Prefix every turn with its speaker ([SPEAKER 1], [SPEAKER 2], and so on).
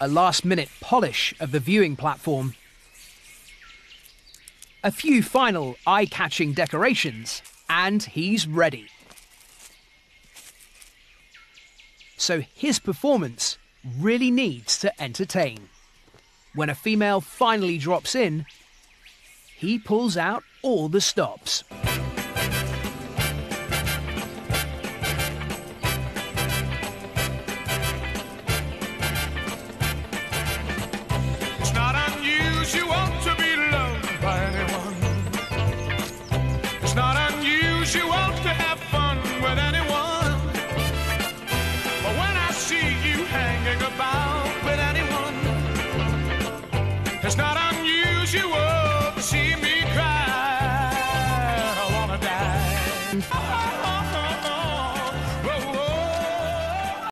[SPEAKER 1] a last minute polish of the viewing platform, a few final eye catching decorations, and he's ready. So his performance really needs to entertain. When a female finally drops in, he pulls out all the stops.
[SPEAKER 2] makes you want to have fun with anyone. But when I see you hanging about with anyone, it's not unusual to see me cry. I wanna die.